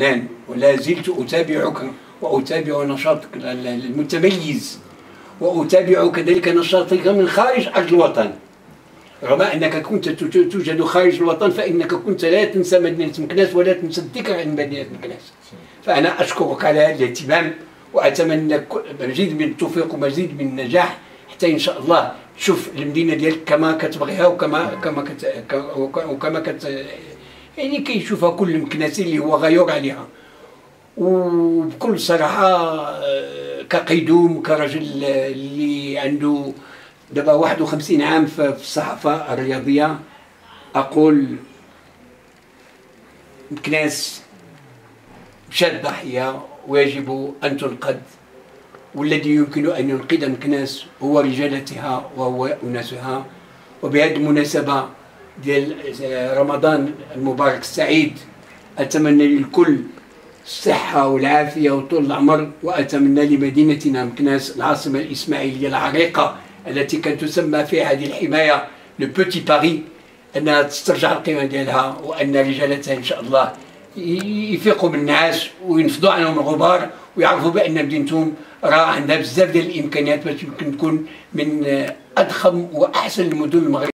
لبنان ولا زلت أتابعك وأتابع نشاطك المتميز وأتابع كذلك نشاطك من خارج الوطن. رغم أنك كنت توجد خارج الوطن فإنك كنت لا تنسى مدينة مكناس ولا تنسى الذكر عن مدينة مكناس. فأنا أشكرك على هذا الاهتمام وأتمنى مزيد من التوفيق ومزيد من النجاح حتى إن شاء الله تشوف المدينة ديالك كما كتبغيها وكما كما كت وكما كت يعني كيشوفها كل مكناسي اللي هو غيور عليها. وبكل صراحة كقيدوم كرجل اللي عنده دابا 51 عام في الصحافة الرياضية أقول مكناس مشات ضحية ويجب أن تنقذ والذي يمكن أن ينقذ مكناس هو رجالتها وهو أناسها. وبهذه المناسبة ديال رمضان المبارك السعيد أتمنى للكل الصحة والعافية وطول العمر وأتمنى لمدينتنا مكناس العاصمة الإسماعيلية العريقة التي كانت تسمى في هذه الحماية لو بوتي باري أنها تسترجع القيمة ديالها وأن رجالتها إن شاء الله يفيقوا من النعاس وينفضوا عنهم الغبار ويعرفوا بأن مدينتهم راه عندها بزاف ديال الإمكانيات باش يمكن تكون من أضخم وأحسن المدن المغربية.